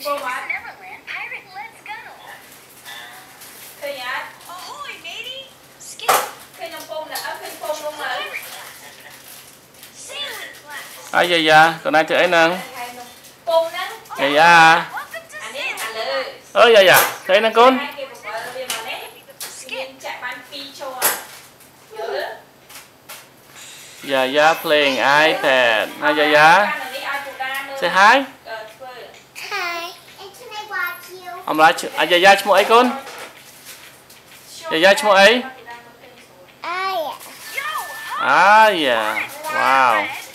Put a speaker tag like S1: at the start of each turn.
S1: for what?
S2: Neverland Pirate Let's Go.
S1: Kinh á?
S2: Ahoy, matey. Skip.
S3: Kinh ông phông
S1: là ấm kinh phông luôn mà. Ai vậy dạ? Còn ai chơi nâng? Dạ dạ. Ơ dạ dạ. Thấy nâng con. Yaya
S3: dạ, dạ, playing iPad.
S1: Hi Yaya. Dạ?
S3: Say hi. អំឡាឈ្អាយ៉ាយ៉ាឈ្មោះអីកូនយាយយាយឈ្មោះអី
S2: Aya. Yo,
S3: អាយ៉ាវ៉ាវ
S2: Fred.